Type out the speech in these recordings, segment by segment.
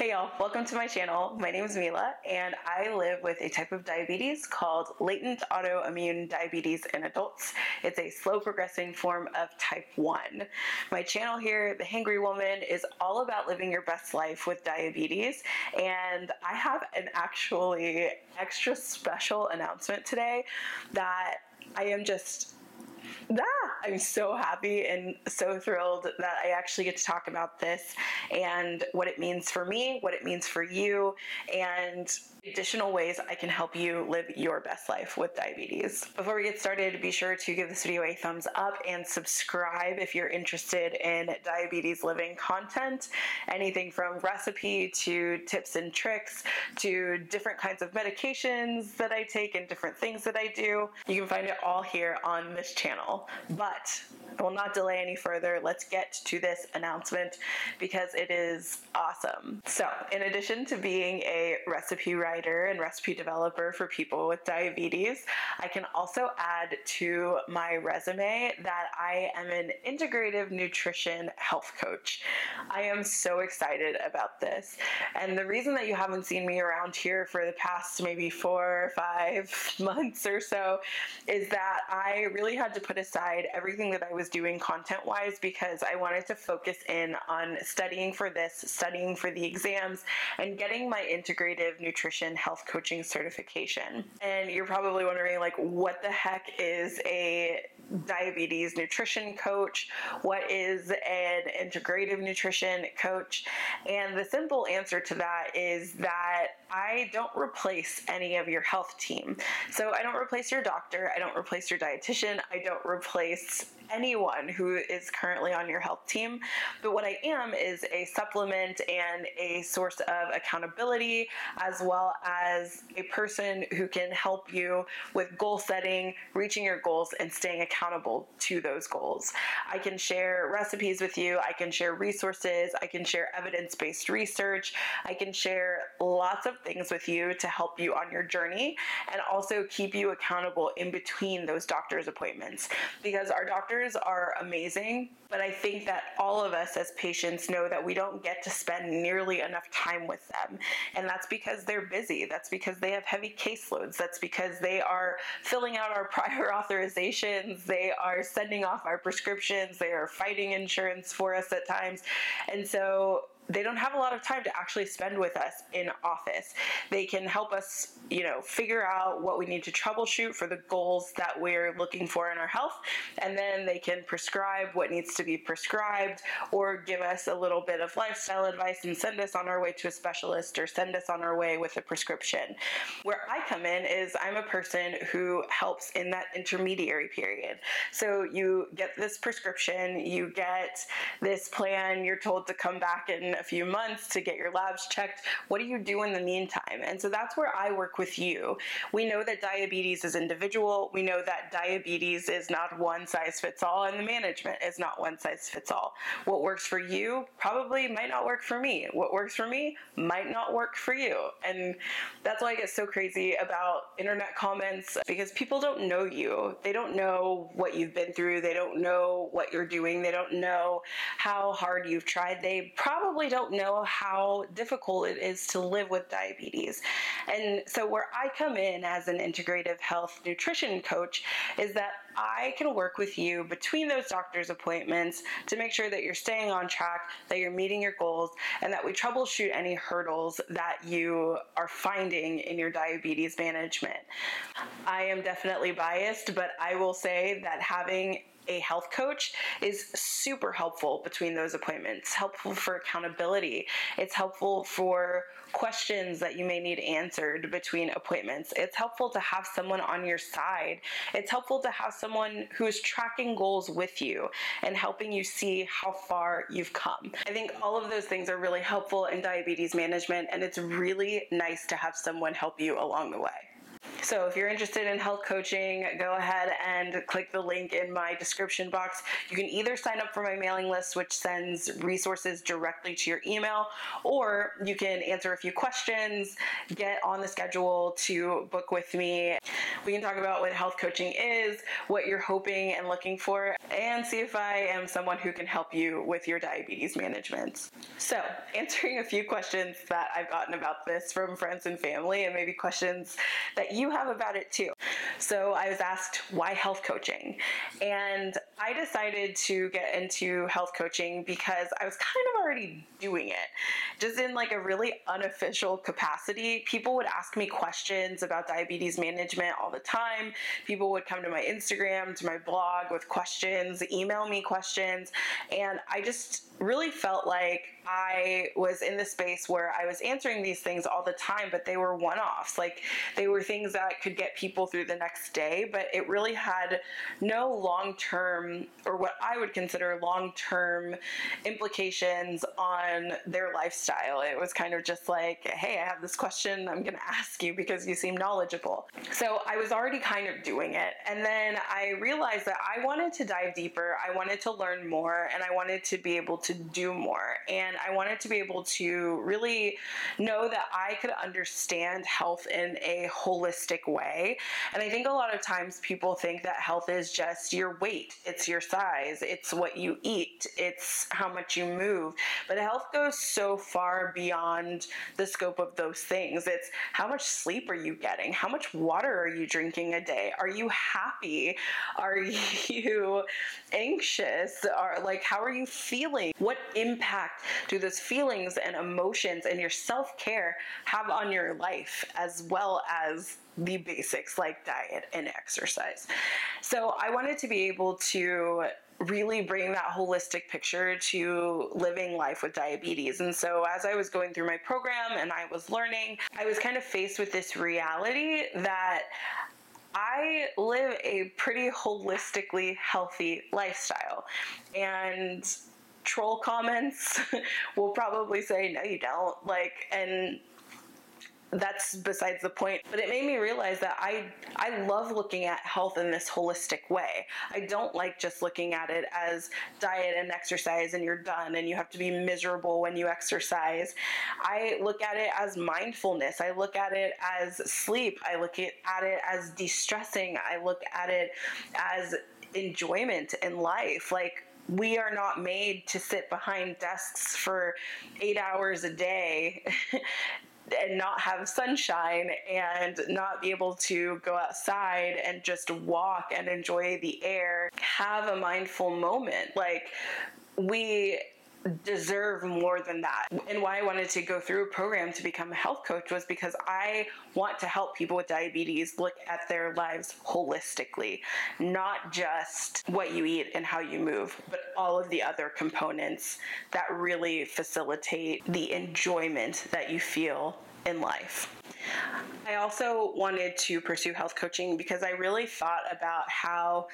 Hey y'all, welcome to my channel. My name is Mila and I live with a type of diabetes called latent autoimmune diabetes in adults. It's a slow progressing form of type 1. My channel here, The Hangry Woman, is all about living your best life with diabetes and I have an actually extra special announcement today that I am just ah, I'm so happy and so thrilled that I actually get to talk about this and what it means for me, what it means for you, and additional ways I can help you live your best life with diabetes. Before we get started, be sure to give this video a thumbs up and subscribe if you're interested in diabetes living content. Anything from recipe to tips and tricks to different kinds of medications that I take and different things that I do. You can find it all here on this channel. But I will not delay any further. Let's get to this announcement because it is awesome. So, in addition to being a recipe writer and recipe developer for people with diabetes, I can also add to my resume that I am an integrative nutrition health coach. I am so excited about this. And the reason that you haven't seen me around here for the past maybe four or five months or so is that I really had to put aside everything that I was doing content wise because I wanted to focus in on studying for this, studying for the exams, and getting my integrative nutrition health coaching certification. And you're probably wondering, like, what the heck is a diabetes nutrition coach? What is an integrative nutrition coach? And the simple answer to that is that I don't replace any of your health team. So I don't replace your doctor, I don't replace your dietitian, I don't replace anyone who is currently on your health team. But what I am is a supplement and a source of accountability, as well as a person who can help you with goal setting, reaching your goals, and staying accountable to those goals. I can share recipes with you, I can share resources, I can share evidence based research, I can share lots of things with you to help you on your journey and also keep you accountable in between those doctor's appointments because our doctors are amazing, but I think that all of us as patients know that we don't get to spend nearly enough time with them. And that's because they're busy. That's because they have heavy caseloads. That's because they are filling out our prior authorizations. They are sending off our prescriptions. They are fighting insurance for us at times. And so they don't have a lot of time to actually spend with us in office. They can help us, you know, figure out what we need to troubleshoot for the goals that we're looking for in our health, and then they can prescribe what needs to be prescribed or give us a little bit of lifestyle advice and send us on our way to a specialist or send us on our way with a prescription. Where I come in is I'm a person who helps in that intermediary period. So you get this prescription, you get this plan, you're told to come back and a few months to get your labs checked. What do you do in the meantime? And so that's where I work with you. We know that diabetes is individual. We know that diabetes is not one size fits all, and the management is not one size fits all. What works for you probably might not work for me. What works for me might not work for you. And that's why I get so crazy about internet comments because people don't know you. They don't know what you've been through. They don't know what you're doing. They don't know how hard you've tried. They probably don't know how difficult it is to live with diabetes. And so, where I come in as an integrative health nutrition coach is that I can work with you between those doctor's appointments to make sure that you're staying on track, that you're meeting your goals, and that we troubleshoot any hurdles that you are finding in your diabetes management. I am definitely biased, but I will say that having a health coach is super helpful between those appointments. Helpful for accountability. It's helpful for questions that you may need answered between appointments. It's helpful to have someone on your side. It's helpful to have someone who is tracking goals with you and helping you see how far you've come. I think all of those things are really helpful in diabetes management, and it's really nice to have someone help you along the way. So if you're interested in health coaching, go ahead and click the link in my description box. You can either sign up for my mailing list, which sends resources directly to your email, or you can answer a few questions, get on the schedule to book with me. We can talk about what health coaching is, what you're hoping and looking for, and see if I am someone who can help you with your diabetes management. So, answering a few questions that I've gotten about this from friends and family, and maybe questions that you have about it too. So, I was asked, why health coaching? And I decided to get into health coaching because I was kind of already doing it, just in like a really unofficial capacity. People would ask me questions about diabetes management all the time. People would come to my Instagram, to my blog with questions, email me questions, and I just really felt like I was in the space where I was answering these things all the time, but they were one offs. Like they were things that could get people through the next day, but it really had no long term or what I would consider long term implications on their lifestyle. It was kind of just like, hey, I have this question I'm going to ask you because you seem knowledgeable. So I was already kind of doing it. And then I realized that I wanted to dive deeper, I wanted to learn more, and I wanted to be able to do more. And I wanted to be able to really know that I could understand health in a holistic way. And I think a lot of times people think that health is just your weight, it's your size, it's what you eat, it's how much you move. But health goes so far beyond the scope of those things. It's how much sleep are you getting? How much water are you drinking a day? Are you happy? Are you anxious? Are like how are you feeling? What impact do those feelings and emotions and your self-care have on your life as well as the basics like diet and exercise. So I wanted to be able to really bring that holistic picture to living life with diabetes. And so as I was going through my program and I was learning, I was kind of faced with this reality that I live a pretty holistically healthy lifestyle. And troll comments will probably say, no, you don't. Like, and that's besides the point. But it made me realize that i i love looking at health in this holistic way. I don't like just looking at it as diet and exercise and you're done and you have to be miserable when you exercise. I look at it as mindfulness. I look at it as sleep. I look at it as de-stressing. I look at it as enjoyment in life. Like we are not made to sit behind desks for eight hours a day and not have sunshine and not be able to go outside and just walk and enjoy the air, have a mindful moment. Like, we deserve more than that. And why I wanted to go through a program to become a health coach was because I want to help people with diabetes look at their lives holistically, not just what you eat and how you move, but all of the other components that really facilitate the enjoyment that you feel in life. I also wanted to pursue health coaching because I really thought about how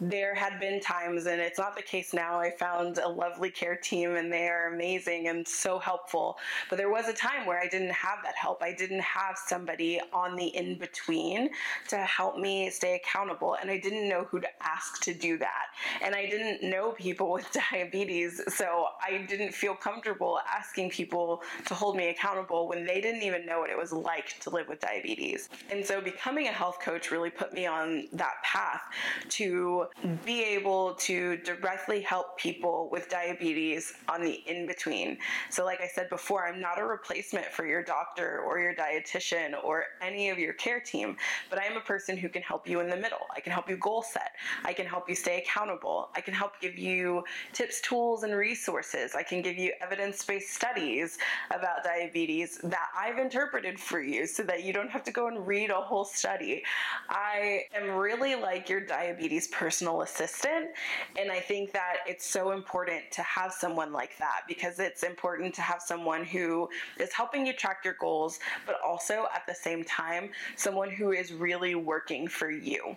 there had been times, and it's not the case now. I found a lovely care team, and they are amazing and so helpful. But there was a time where I didn't have that help. I didn't have somebody on the in between to help me stay accountable, and I didn't know who to ask to do that. And I didn't know people with diabetes, so I didn't feel comfortable asking people to hold me accountable when they didn't even know what it was like to live with diabetes. And so becoming a health coach really put me on that path to be able to directly help people with diabetes on the in between. So, like I said before, I'm not a replacement for your doctor or your dietitian or any of your care team, but I am a person who can help you in the middle. I can help you goal set, I can help you stay accountable, I can help give you tips, tools, and resources. I can give you evidence based studies about diabetes that I've interpreted for you so that you don't have to go and read a whole study. I am really like your diabetes person personal assistant. And I think that it's so important to have someone like that because it's important to have someone who is helping you track your goals, but also at the same time, someone who is really working for you.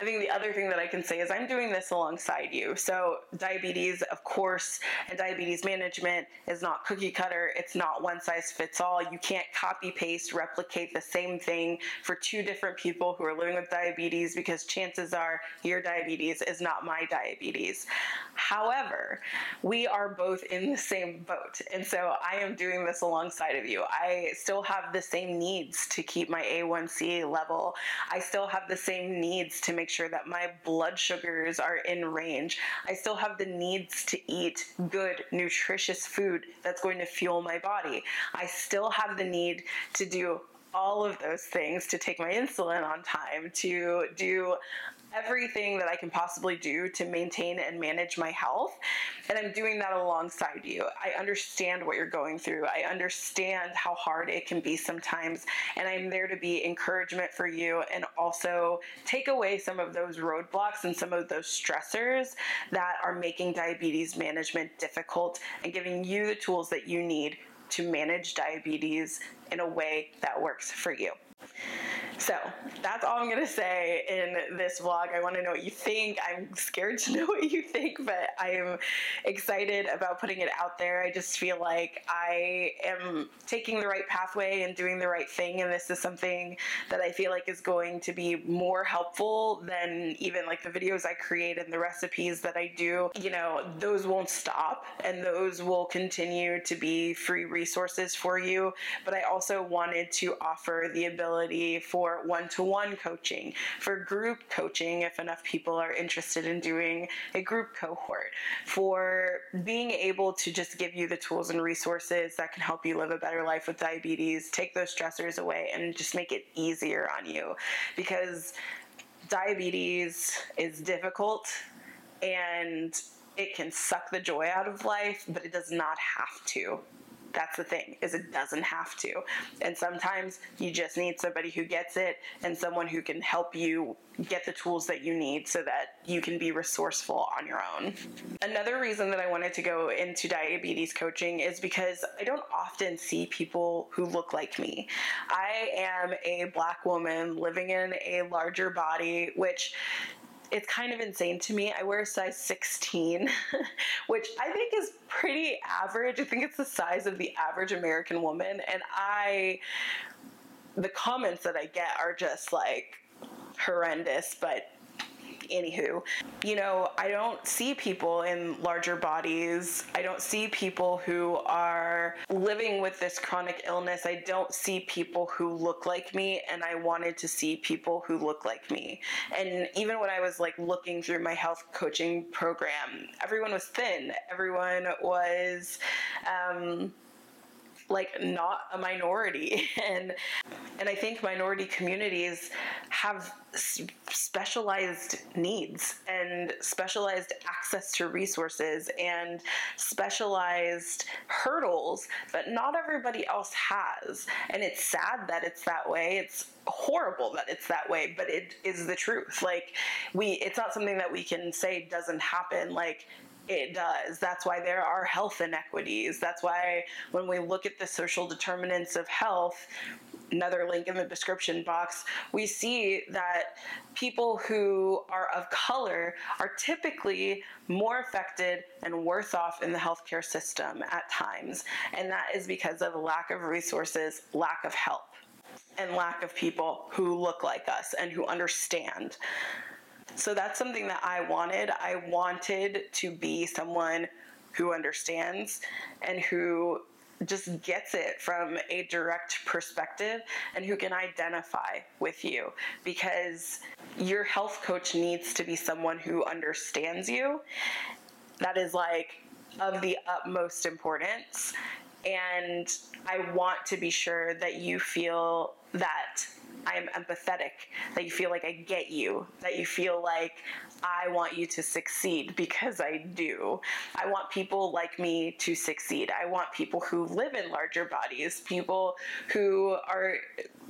I think the other thing that I can say is I'm doing this alongside you. So, diabetes, of course, and diabetes management is not cookie cutter, it's not one size fits all. You can't copy paste, replicate the same thing for two different people who are living with diabetes because chances are your diabetes is not my diabetes. However, we are both in the same boat. And so I am doing this alongside of you. I still have the same needs to keep my A1C level. I still have the same needs to make sure that my blood sugars are in range. I still have the needs to eat good, nutritious food that's going to fuel my body. I still have the need to do all of those things to take my insulin on time, to do everything that I can possibly do to maintain and manage my health. And I'm doing that alongside you. I understand what you're going through. I understand how hard it can be sometimes. And I'm there to be encouragement for you and also take away some of those roadblocks and some of those stressors that are making diabetes management difficult and giving you the tools that you need to manage diabetes in a way that works for you. So that's all I'm gonna say in this vlog. I want to know what you think. I'm scared to know what you think, but I am excited about putting it out there. I just feel like I am taking the right pathway and doing the right thing, and this is something that I feel like is going to be more helpful than even like the videos I create and the recipes that I do. You know, those won't stop, and those will continue to be free resources for you. But I also wanted to offer the ability for for one to one coaching, for group coaching, if enough people are interested in doing a group cohort, for being able to just give you the tools and resources that can help you live a better life with diabetes, take those stressors away, and just make it easier on you. Because diabetes is difficult and it can suck the joy out of life, but it does not have to that's the thing is it doesn't have to. And sometimes you just need somebody who gets it and someone who can help you get the tools that you need so that you can be resourceful on your own. Another reason that i wanted to go into diabetes coaching is because i don't often see people who look like me. I am a black woman living in a larger body which it's kind of insane to me. I wear a size 16, which I think is pretty average. I think it's the size of the average American woman. And I, the comments that I get are just like horrendous, but anywho, you know, I don't see people in larger bodies. I don't see people who are living with this chronic illness. I don't see people who look like me, and I wanted to see people who look like me. And even when I was like looking through my health coaching program, everyone was thin. Everyone was, um, like not a minority. And and I think minority communities have specialized needs and specialized access to resources and specialized hurdles that not everybody else has. And it's sad that it's that way. It's horrible that it's that way but it is the truth. Like we it's not something that we can say doesn't happen. Like it does. That's why there are health inequities. That's why when we look at the social determinants of health, another link in the description box, we see that people who are of color are typically more affected and worse off in the healthcare system at times. And that is because of lack of resources, lack of help, and lack of people who look like us and who understand. So that's something that I wanted. I wanted to be someone who understands and who just gets it from a direct perspective and who can identify with you because your health coach needs to be someone who understands you. That is like of the utmost importance. And I want to be sure that you feel that I am empathetic, that you feel like I get you, that you feel like I want you to succeed because I do. I want people like me to succeed. I want people who live in larger bodies, people who are,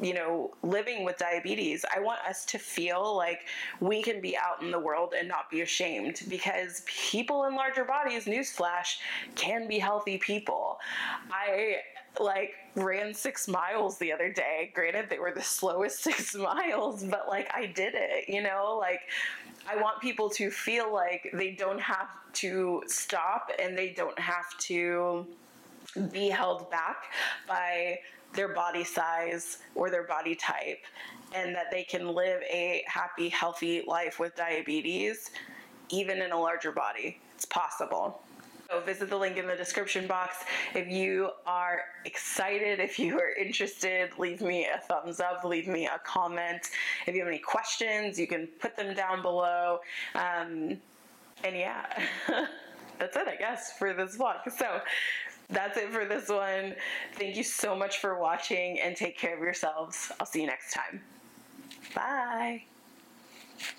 you know, living with diabetes. I want us to feel like we can be out in the world and not be ashamed because people in larger bodies, newsflash, can be healthy people. I like ran six miles the other day. Granted, they were the slowest six miles, but like I did it, you know? Like I want people to feel like they don't have to stop and they don't have to be held back by their body size or their body type and that they can live a happy, healthy life with diabetes, even in a larger body. It's possible. So visit the link in the description box. If you are excited, if you are interested, leave me a thumbs up, leave me a comment. If you have any questions, you can put them down below. Um, and yeah, that's it, I guess, for this vlog. So that's it for this one. Thank you so much for watching and take care of yourselves. I'll see you next time. Bye.